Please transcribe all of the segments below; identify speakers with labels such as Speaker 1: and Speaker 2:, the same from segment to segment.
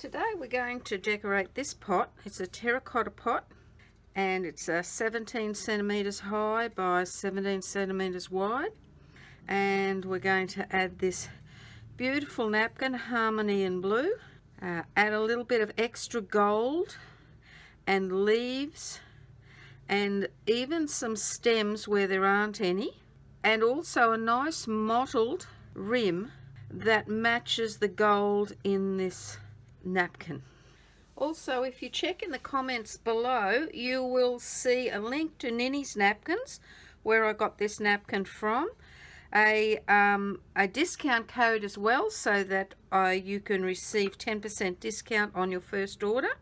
Speaker 1: Today we're going to decorate this pot. It's a terracotta pot and it's uh, 17 centimeters high by 17 centimeters wide. And we're going to add this beautiful napkin harmony in blue. Uh, add a little bit of extra gold and leaves and even some stems where there aren't any. And also a nice mottled rim that matches the gold in this napkin. Also, if you check in the comments below, you will see a link to Ninny's Napkins, where I got this napkin from, a, um, a discount code as well, so that uh, you can receive 10% discount on your first order.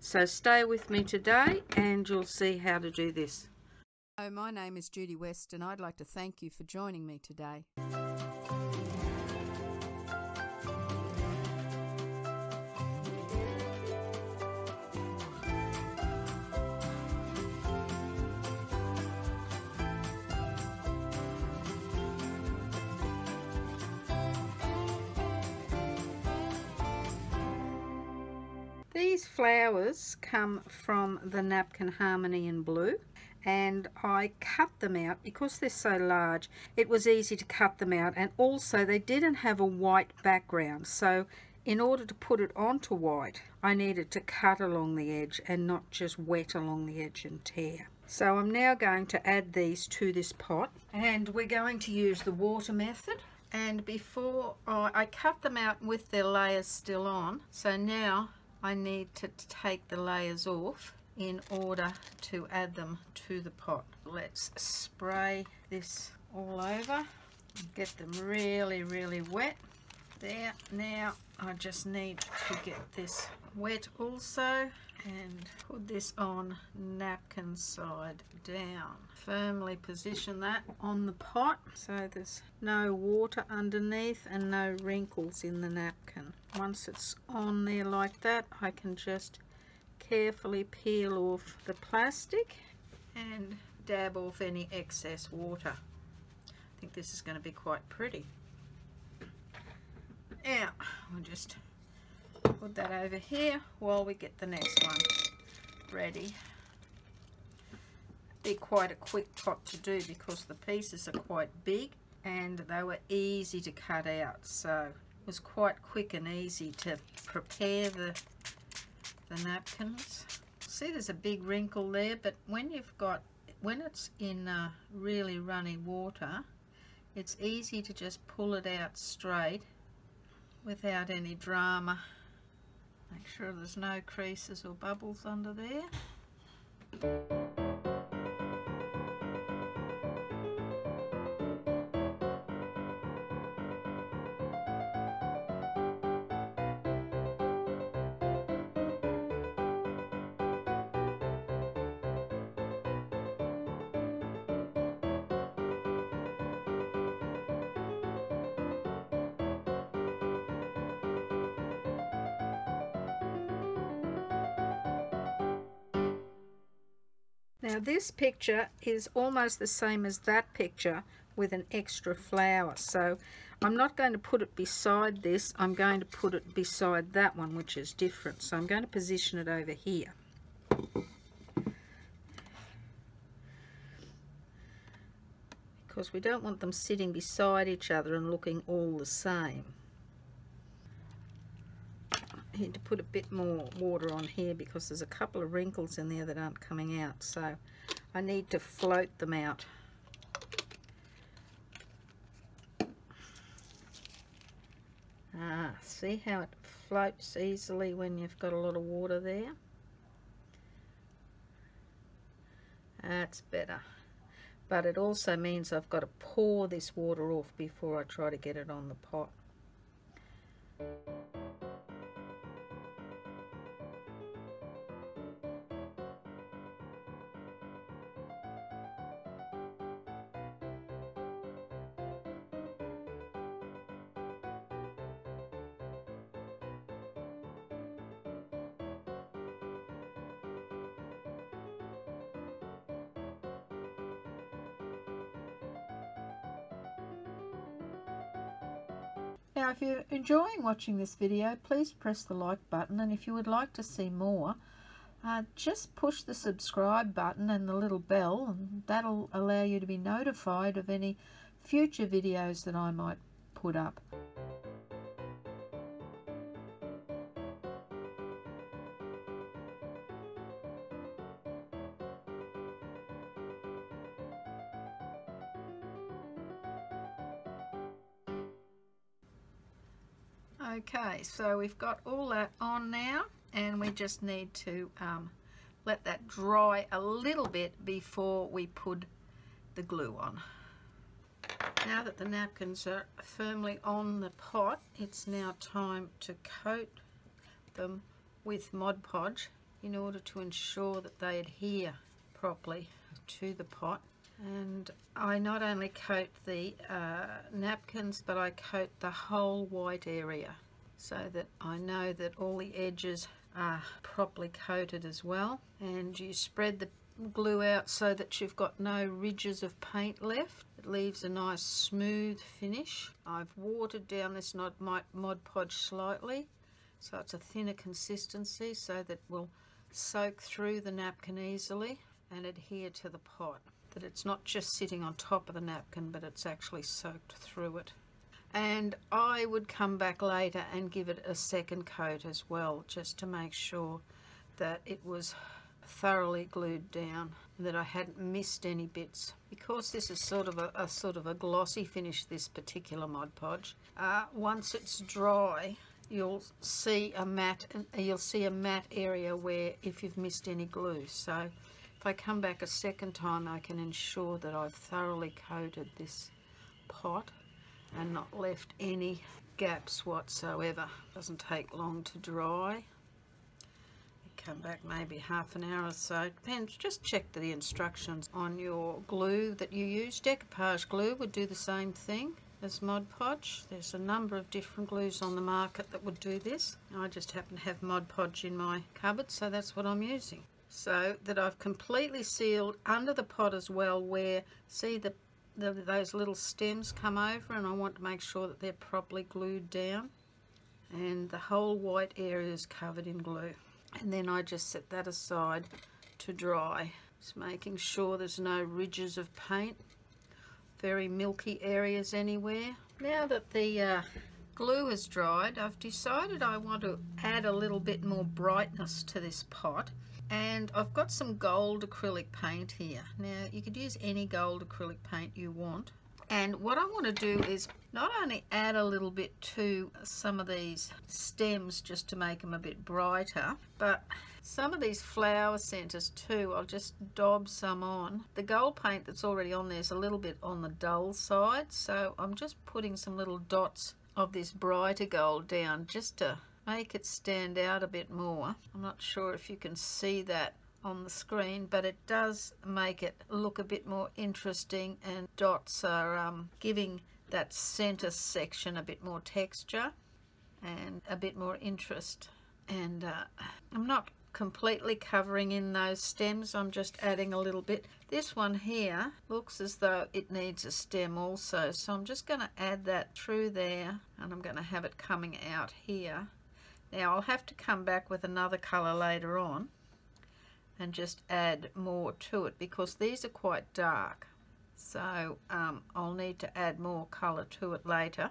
Speaker 1: So stay with me today and you'll see how to do this. Hello, my name is Judy West and I'd like to thank you for joining me today. These flowers come from the Napkin Harmony in Blue and I cut them out. Because they're so large it was easy to cut them out and also they didn't have a white background. So in order to put it onto white I needed to cut along the edge and not just wet along the edge and tear. So I'm now going to add these to this pot and we're going to use the water method. And before I, I cut them out with their layers still on. So now I need to take the layers off in order to add them to the pot. Let's spray this all over get them really really wet there now I just need to get this wet also and put this on napkin side down firmly position that on the pot so there's no water underneath and no wrinkles in the napkin. Once it's on there like that I can just carefully peel off the plastic and dab off any excess water. I think this is going to be quite pretty. Now we'll just put that over here while we get the next one ready be quite a quick pot to do because the pieces are quite big and they were easy to cut out. So it was quite quick and easy to prepare the the napkins. See there's a big wrinkle there but when you've got when it's in uh, really runny water it's easy to just pull it out straight without any drama. Make sure there's no creases or bubbles under there Now this picture is almost the same as that picture with an extra flower. So I'm not going to put it beside this. I'm going to put it beside that one, which is different. So I'm going to position it over here. Because we don't want them sitting beside each other and looking all the same need to put a bit more water on here because there's a couple of wrinkles in there that aren't coming out so I need to float them out. Ah see how it floats easily when you've got a lot of water there? That's better. But it also means I've got to pour this water off before I try to get it on the pot Now if you're enjoying watching this video please press the like button and if you would like to see more uh, just push the subscribe button and the little bell and that'll allow you to be notified of any future videos that I might put up. Okay, so we've got all that on now and we just need to um, let that dry a little bit before we put the glue on. Now that the napkins are firmly on the pot, it's now time to coat them with Mod Podge in order to ensure that they adhere properly to the pot. And I not only coat the uh, napkins, but I coat the whole white area so that I know that all the edges are properly coated as well. And you spread the glue out so that you've got no ridges of paint left. It leaves a nice smooth finish. I've watered down this Mod Podge slightly so it's a thinner consistency so that will soak through the napkin easily and adhere to the pot. That it's not just sitting on top of the napkin but it's actually soaked through it. And I would come back later and give it a second coat as well just to make sure that it was thoroughly glued down that I hadn't missed any bits. Because this is sort of a, a sort of a glossy finish, this particular Mod Podge, uh, once it's dry, you'll see a matte, you'll see a matte area where if you've missed any glue. So if I come back a second time, I can ensure that I've thoroughly coated this pot and not left any gaps whatsoever. Doesn't take long to dry come back maybe half an hour or so. Depends, just check the instructions on your glue that you use. Decoupage glue would do the same thing as Mod Podge. There's a number of different glues on the market that would do this. I just happen to have Mod Podge in my cupboard, so that's what I'm using. So that I've completely sealed under the pot as well where, see the, the those little stems come over and I want to make sure that they're properly glued down. And the whole white area is covered in glue. And then I just set that aside to dry. Just making sure there's no ridges of paint. Very milky areas anywhere. Now that the uh, glue has dried I've decided I want to add a little bit more brightness to this pot and I've got some gold acrylic paint here now you could use any gold acrylic paint you want and what I want to do is not only add a little bit to some of these stems just to make them a bit brighter, but some of these flower centers too, I'll just daub some on. The gold paint that's already on there is a little bit on the dull side, so I'm just putting some little dots of this brighter gold down just to make it stand out a bit more. I'm not sure if you can see that on the screen but it does make it look a bit more interesting and dots are um, giving that center section a bit more texture and a bit more interest. And uh, I'm not completely covering in those stems I'm just adding a little bit. This one here looks as though it needs a stem also so I'm just going to add that through there and I'm going to have it coming out here now I'll have to come back with another color later on and just add more to it because these are quite dark. So um, I'll need to add more colour to it later.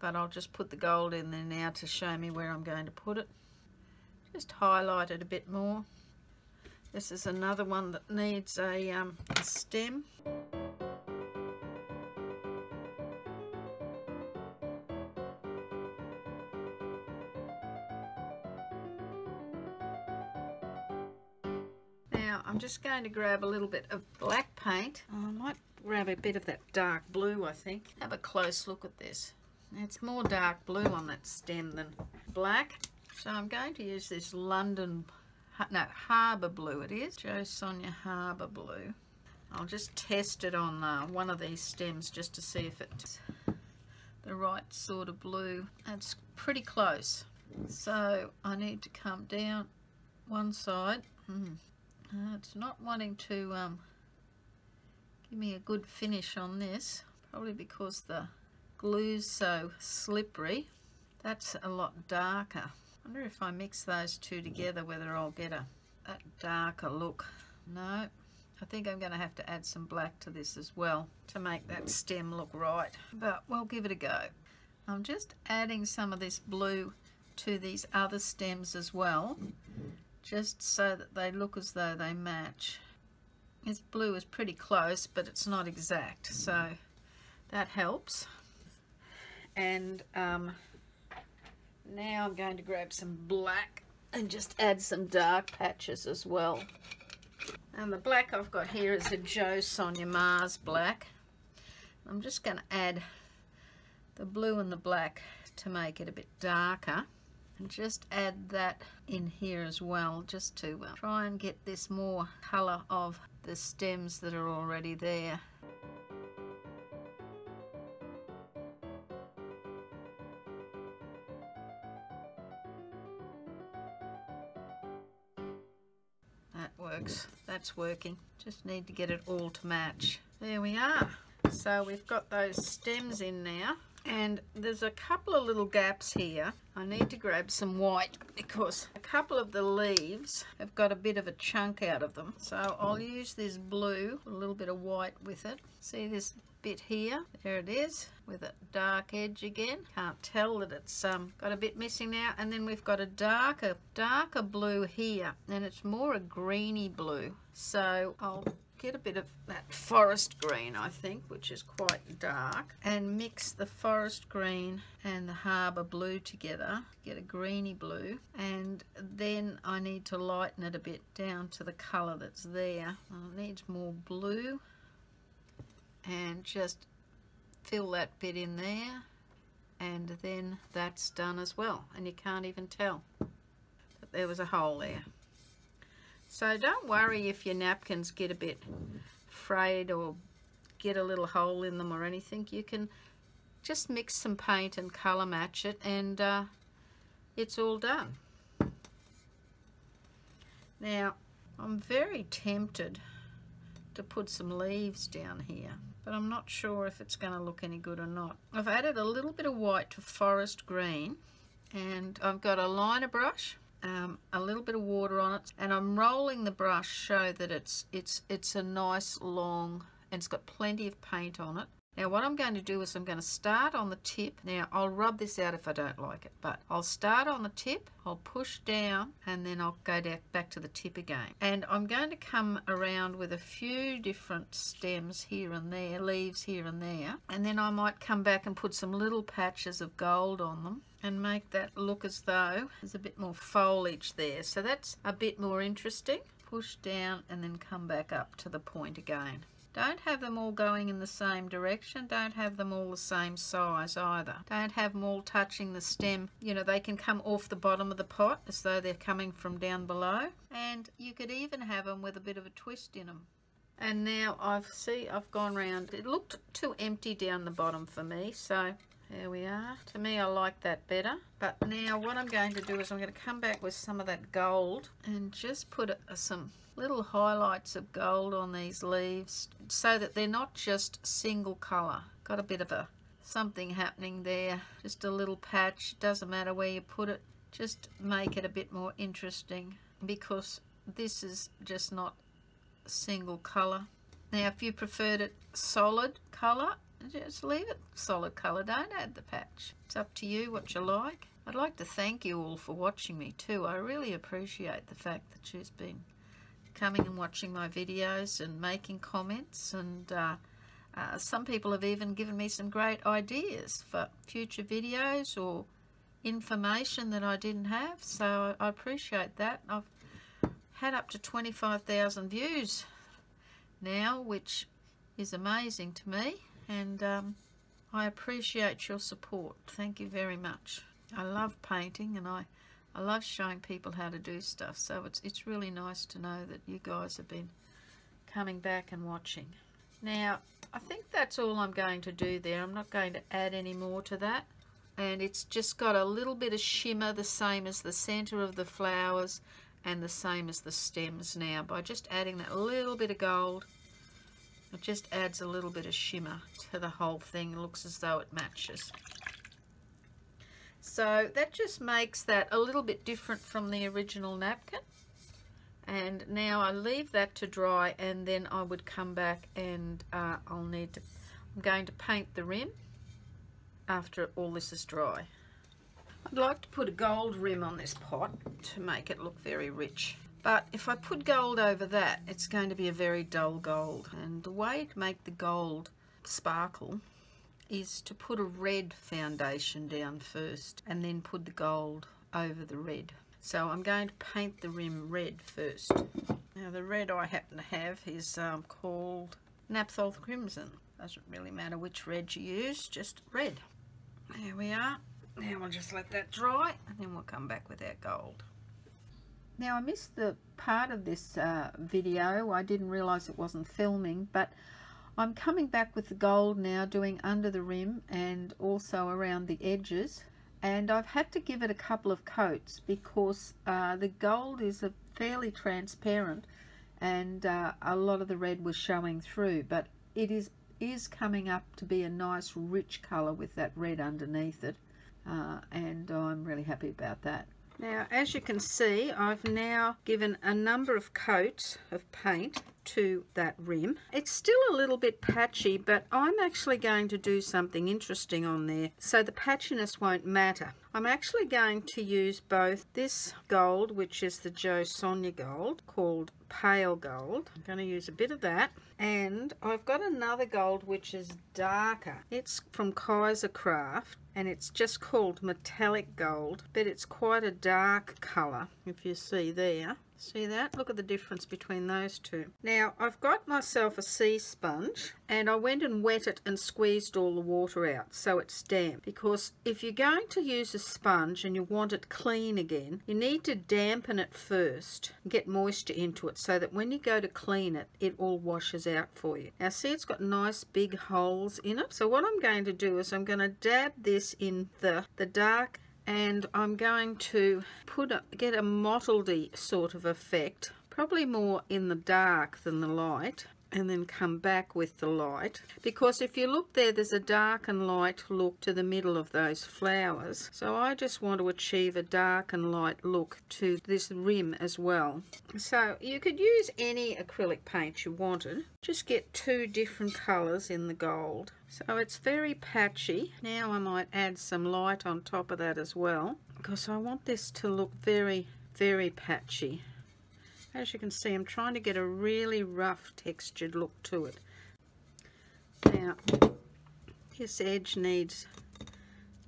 Speaker 1: But I'll just put the gold in there now to show me where I'm going to put it. Just highlight it a bit more. This is another one that needs a, um, a stem just going to grab a little bit of black paint. I might grab a bit of that dark blue, I think. Have a close look at this. It's more dark blue on that stem than black. So I'm going to use this London, no, Harbour Blue it is. Jo Sonja Harbour Blue. I'll just test it on uh, one of these stems just to see if it's the right sort of blue. It's pretty close. So I need to come down one side. Hmm. Uh, it's not wanting to um, give me a good finish on this, probably because the glue's so slippery. That's a lot darker. I wonder if I mix those two together whether I'll get a, a darker look. No, I think I'm going to have to add some black to this as well to make that stem look right. But we'll give it a go. I'm just adding some of this blue to these other stems as well just so that they look as though they match. This blue is pretty close but it's not exact so that helps. And um, now I'm going to grab some black and just add some dark patches as well. And the black I've got here is a Jo Sonja Mars black. I'm just going to add the blue and the black to make it a bit darker and just add that in here as well just to uh, try and get this more colour of the stems that are already there. That works. That's working. Just need to get it all to match. There we are. So we've got those stems in now and there's a couple of little gaps here. I need to grab some white because a couple of the leaves have got a bit of a chunk out of them. So I'll use this blue a little bit of white with it. See this bit here? There it is with a dark edge again. Can't tell that it's um, got a bit missing now. And then we've got a darker darker blue here and it's more a greeny blue. So I'll get a bit of that forest green I think which is quite dark and mix the forest green and the harbour blue together get a greeny blue and then I need to lighten it a bit down to the colour that's there. It needs more blue and just fill that bit in there and then that's done as well and you can't even tell. That there was a hole there so don't worry if your napkins get a bit frayed or get a little hole in them or anything. You can just mix some paint and colour match it and uh, it's all done. Now I'm very tempted to put some leaves down here but I'm not sure if it's going to look any good or not. I've added a little bit of white to forest green and I've got a liner brush um, a little bit of water on it and I'm rolling the brush so that it's it's it's a nice long and it's got plenty of paint on it now what I'm going to do is I'm going to start on the tip now I'll rub this out if I don't like it but I'll start on the tip I'll push down and then I'll go back to the tip again and I'm going to come around with a few different stems here and there leaves here and there and then I might come back and put some little patches of gold on them and make that look as though there's a bit more foliage there. So that's a bit more interesting. Push down and then come back up to the point again. Don't have them all going in the same direction. Don't have them all the same size either. Don't have them all touching the stem. You know, they can come off the bottom of the pot as though they're coming from down below. And you could even have them with a bit of a twist in them. And now I've see I've gone round. It looked too empty down the bottom for me, so there we are. To me, I like that better. But now what I'm going to do is I'm going to come back with some of that gold and just put uh, some little highlights of gold on these leaves so that they're not just single colour. Got a bit of a something happening there. Just a little patch. Doesn't matter where you put it. Just make it a bit more interesting because this is just not single colour. Now if you preferred it solid colour just leave it solid colour, don't add the patch. It's up to you what you like. I'd like to thank you all for watching me too. I really appreciate the fact that you've been coming and watching my videos and making comments and uh, uh, some people have even given me some great ideas for future videos or information that I didn't have so I appreciate that. I've had up to 25,000 views now which is amazing to me and um, I appreciate your support. Thank you very much. I love painting and I, I love showing people how to do stuff. So it's, it's really nice to know that you guys have been coming back and watching. Now, I think that's all I'm going to do there. I'm not going to add any more to that. And it's just got a little bit of shimmer, the same as the center of the flowers and the same as the stems now by just adding that little bit of gold It just adds a little bit of shimmer to the whole thing. It looks as though it matches. So that just makes that a little bit different from the original napkin. And now I leave that to dry and then I would come back and uh, I'll need to, I'm going to paint the rim after all this is dry. I'd like to put a gold rim on this pot to make it look very rich. But if I put gold over that, it's going to be a very dull gold. And the way to make the gold sparkle is to put a red foundation down first and then put the gold over the red. So I'm going to paint the rim red first. Now the red I happen to have is um, called Naphthol Crimson. Doesn't really matter which red you use, just red. There we are. Now we'll just let that dry and then we'll come back with our gold. Now I missed the part of this uh, video. I didn't realise it wasn't filming, but I'm coming back with the gold now, doing under the rim and also around the edges. And I've had to give it a couple of coats because uh, the gold is a fairly transparent and uh, a lot of the red was showing through. But it is, is coming up to be a nice rich colour with that red underneath it. Uh, and I'm really happy about that. Now, as you can see, I've now given a number of coats of paint to that rim. It's still a little bit patchy, but I'm actually going to do something interesting on there so the patchiness won't matter. I'm actually going to use both this gold, which is the Jo Sonja gold, called pale gold. I'm going to use a bit of that. And I've got another gold which is darker. It's from Kaiser Craft and it's just called metallic gold, but it's quite a dark colour, if you see there. See that? Look at the difference between those two. Now, I've got myself a sea sponge and I went and wet it and squeezed all the water out so it's damp. Because if you're going to use a sponge and you want it clean again, you need to dampen it first, get moisture into it so that when you go to clean it, it all washes out for you. Now, see it's got nice big holes in it. So what I'm going to do is I'm going to dab this in the, the dark and I'm going to put a, get a mottledy sort of effect probably more in the dark than the light and then come back with the light. Because if you look there there's a dark and light look to the middle of those flowers. So I just want to achieve a dark and light look to this rim as well. So you could use any acrylic paint you wanted. Just get two different colors in the gold so it's very patchy. Now I might add some light on top of that as well because I want this to look very very patchy. As you can see I'm trying to get a really rough textured look to it. Now this edge needs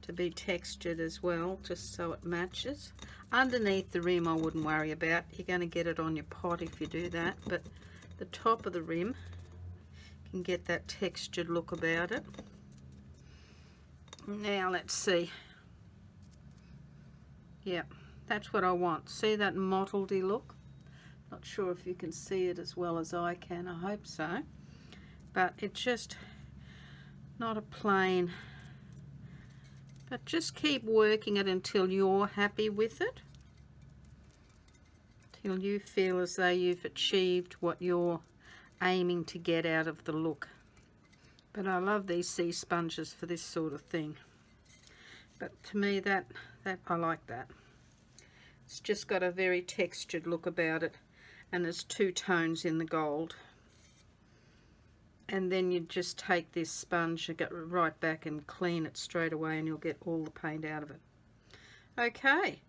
Speaker 1: to be textured as well just so it matches. Underneath the rim I wouldn't worry about. You're going to get it on your pot if you do that but the top of the rim can get that textured look about it now let's see yep that's what I want see that mottledy look not sure if you can see it as well as I can. I hope so. But it's just not a plain. But just keep working it until you're happy with it. Till you feel as though you've achieved what you're aiming to get out of the look. But I love these sea sponges for this sort of thing. But to me that, that I like that. It's just got a very textured look about it and there's two tones in the gold and then you just take this sponge and get right back and clean it straight away and you'll get all the paint out of it okay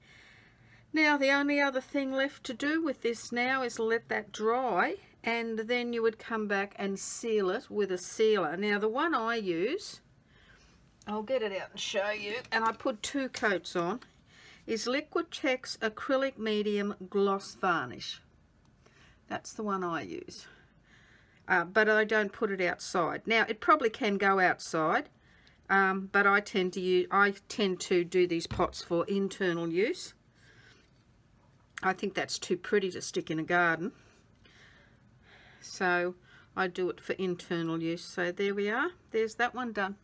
Speaker 1: now the only other thing left to do with this now is let that dry and then you would come back and seal it with a sealer now the one I use I'll get it out and show you and I put two coats on is Liquitex acrylic medium gloss varnish that's the one I use. Uh, but I don't put it outside. Now, it probably can go outside, um, but I tend to use, I tend to do these pots for internal use. I think that's too pretty to stick in a garden. So I do it for internal use. So there we are. There's that one done.